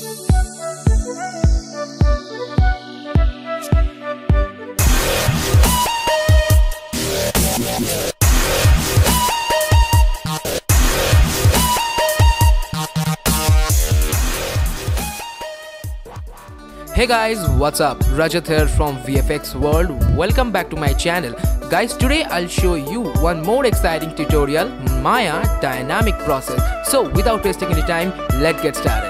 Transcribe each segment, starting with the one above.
Hey guys, what's up? Rajat here from VFX World. Welcome back to my channel. Guys, today I'll show you one more exciting tutorial, Maya dynamic process. So without wasting any time, let's get started.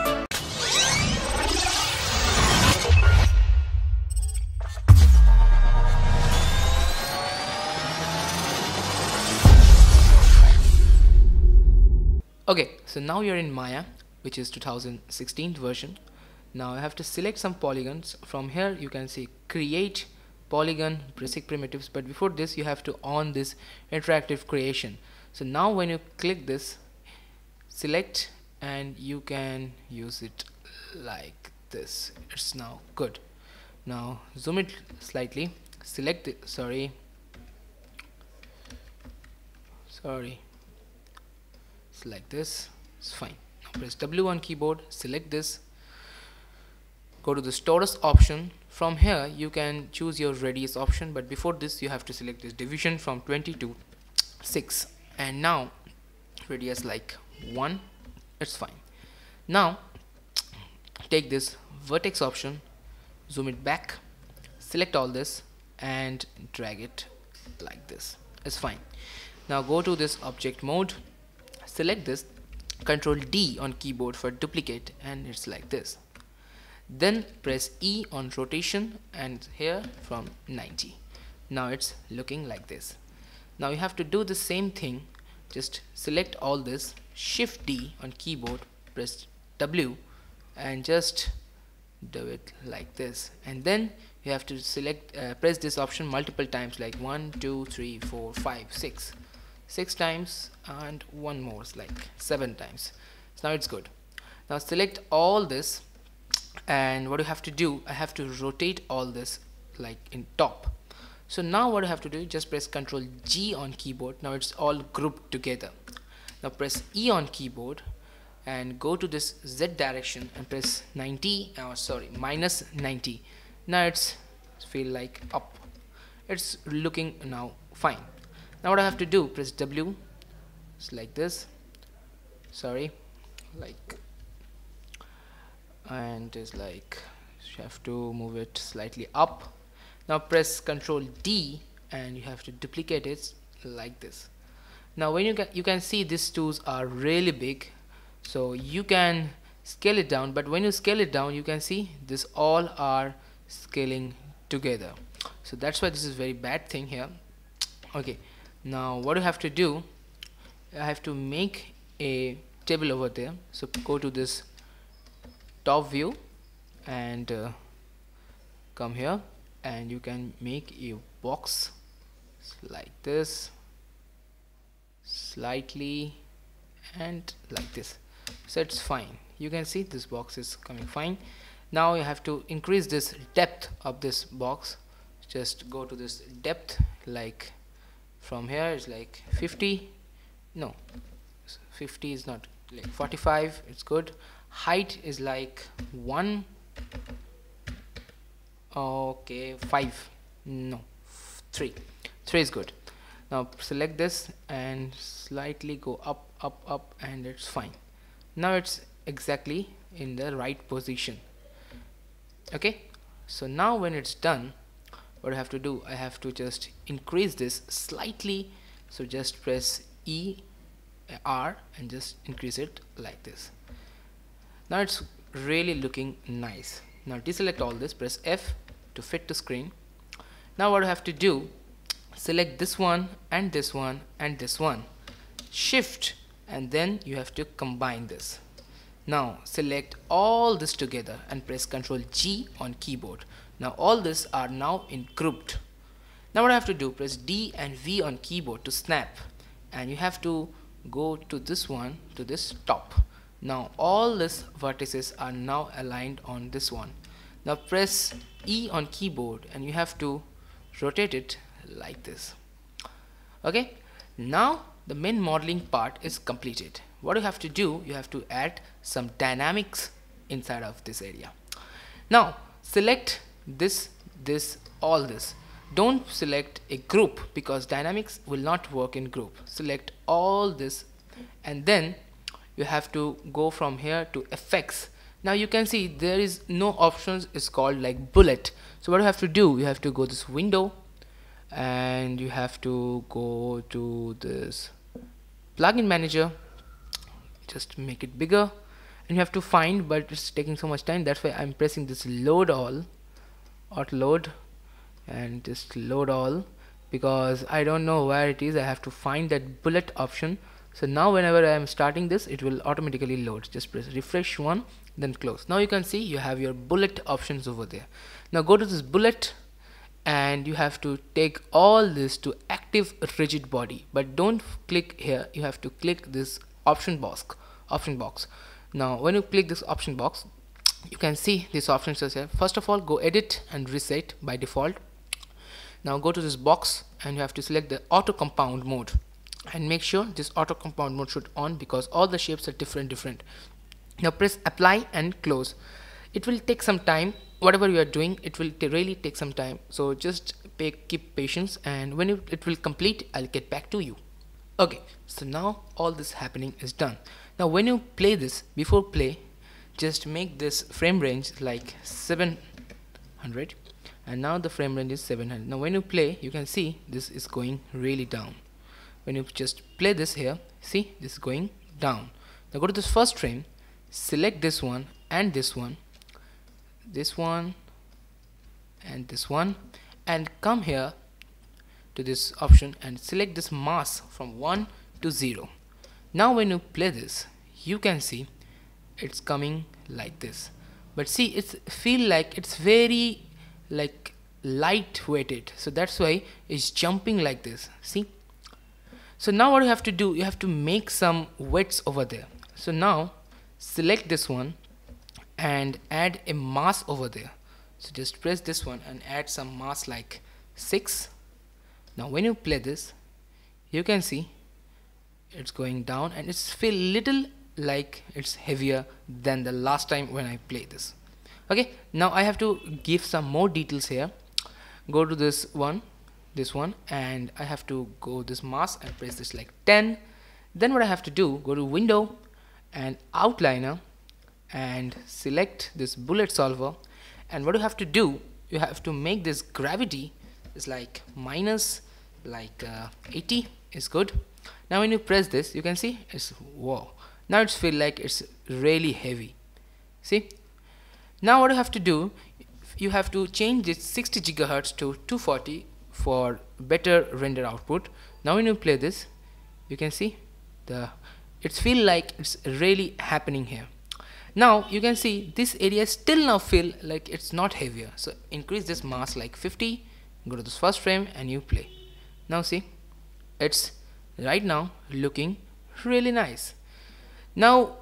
Okay, so now you're in Maya, which is 2016 version. Now I have to select some polygons. From here you can see create polygon basic primitives. But before this you have to on this interactive creation. So now when you click this select and you can use it like this. It's now good. Now zoom it slightly. Select it. Sorry. Sorry select this. It's fine. Now press W on keyboard select this. Go to the torus option. From here you can choose your radius option but before this you have to select this division from 20 to 6 and now radius like 1 it's fine. Now take this vertex option zoom it back select all this and drag it like this. It's fine. Now go to this object mode select this control D on keyboard for duplicate and it's like this. Then press E on rotation and here from 90 now it's looking like this. Now you have to do the same thing. Just select all this shift D on keyboard press W and just do it like this. And then you have to select uh, press this option multiple times like one two three four five six six times and one more like seven times. So now it's good. Now select all this and what you have to do I have to rotate all this like in top. So now what I have to do just press ctrl G on keyboard. Now it's all grouped together. Now press E on keyboard and go to this Z direction and press 90 oh sorry minus 90 now it's feel like up. It's looking now fine now what I have to do press W it's like this sorry like and it's like you have to move it slightly up. Now press ctrl D and you have to duplicate it like this. Now when you can you can see these tools are really big so you can scale it down but when you scale it down you can see this all are scaling together. So that's why this is very bad thing here. Okay now what you have to do I have to make a table over there. So go to this top view and uh, come here and you can make a box like this slightly and like this. So it's fine. You can see this box is coming fine. Now you have to increase this depth of this box. Just go to this depth like from here it's like 50 no 50 is not like 45 it's good. Height is like 1 okay 5 no 3 3 is good. Now select this and slightly go up up up and it's fine. Now it's exactly in the right position okay? So now when it's done what I have to do I have to just increase this slightly. So just press E uh, R and just increase it like this. Now it's really looking nice. Now deselect all this press F to fit the screen. Now what I have to do select this one and this one and this one. Shift and then you have to combine this. Now select all this together and press ctrl G on keyboard now all this are now in grouped now what I have to do press D and V on keyboard to snap. And you have to go to this one to this top. Now all these vertices are now aligned on this one. Now press E on keyboard and you have to rotate it like this. Okay? Now the main modeling part is completed. What you have to do you have to add some dynamics inside of this area. Now select this this all this. Don't select a group because dynamics will not work in group. Select all this and then you have to go from here to effects now you can see there is no options. It's called like bullet. So what you have to do you have to go this window and you have to go to this plugin manager. Just make it bigger and you have to find but it's taking so much time. That's why I'm pressing this load all auto load and just load all because I don't know where it is. I have to find that bullet option. So now whenever I am starting this it will automatically load. Just press refresh one then close. Now you can see you have your bullet options over there. Now go to this bullet and you have to take all this to active rigid body. But don't click here. You have to click this option box option box. Now when you click this option box you can see these options here. First of all go edit and reset by default. Now go to this box and you have to select the auto compound mode and make sure this auto compound mode should on because all the shapes are different different. Now press apply and close. It will take some time. Whatever you are doing it will really take some time. So just pay, keep patience and when it, it will complete I'll get back to you. Okay. So now all this happening is done. Now when you play this before play just make this frame range like 700 and now the frame range is 700 now when you play you can see this is going really down. When you just play this here see this is going down. Now go to this first frame select this one and this one this one and this one and come here to this option and select this mass from 1 to 0 now when you play this you can see it's coming like this. But see it's feel like it's very like light weighted so that's why it's jumping like this. See? So now what you have to do you have to make some weights over there. So now select this one and add a mass over there. So just press this one and add some mass like 6 now when you play this you can see it's going down and it's feel little like it's heavier than the last time when I play this. Okay now I have to give some more details here. Go to this one this one and I have to go this mass and press this like 10 then what I have to do go to window and outliner and select this bullet solver. And what you have to do you have to make this gravity is like minus like uh, 80 is good. Now when you press this you can see it's whoa now it's feel like it's really heavy. See? Now what you have to do you have to change this 60 gigahertz to 240 for better render output. Now when you play this you can see the it's feel like it's really happening here. Now you can see this area still now feel like it's not heavier. So increase this mass like 50 go to this first frame and you play. Now see it's right now looking really nice now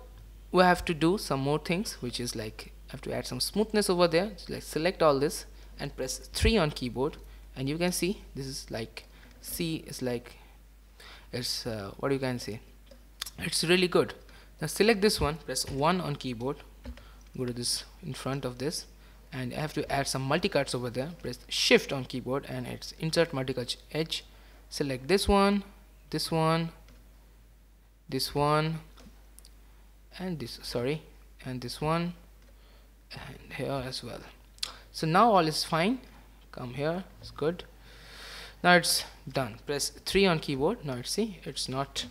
we have to do some more things which is like I have to add some smoothness over there. So like select all this and press 3 on keyboard. And you can see this is like C is like it's uh, what you can say? It's really good. Now select this one press 1 on keyboard. Go to this in front of this. And I have to add some multicuts over there. Press shift on keyboard and it's insert multicut edge. Select this one this one this one and this sorry and this one and here as well. So now all is fine. Come here it's good. Now it's done. Press 3 on keyboard. Now see it's not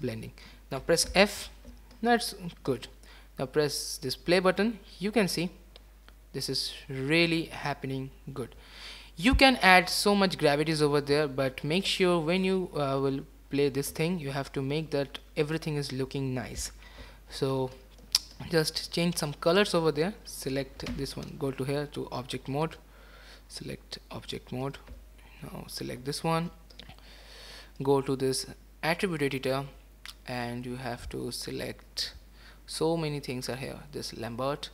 blending. Now press F. That's good. Now press this play button. You can see this is really happening good. You can add so much gravities over there but make sure when you uh, will play this thing you have to make that everything is looking nice so just change some colors over there. Select this one. Go to here to object mode. Select object mode. Now select this one. Go to this attribute editor and you have to select so many things are here. This Lambert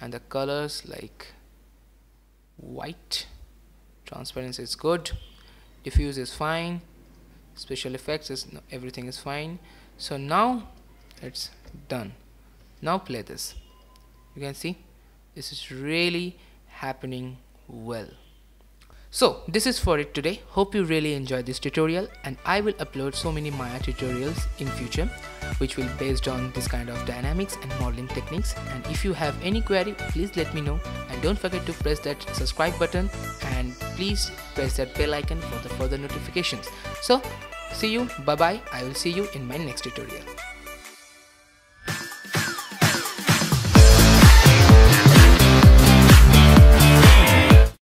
and the colors like white. Transparency is good. Diffuse is fine. Special effects is everything is fine. So now it's done. Now play this. You can see this is really happening well. So this is for it today. Hope you really enjoyed this tutorial and i will upload so many maya tutorials in future which will based on this kind of dynamics and modeling techniques. And if you have any query please let me know. And don't forget to press that subscribe button and please press that bell icon for the further notifications. So see you. Bye bye i will see you in my next tutorial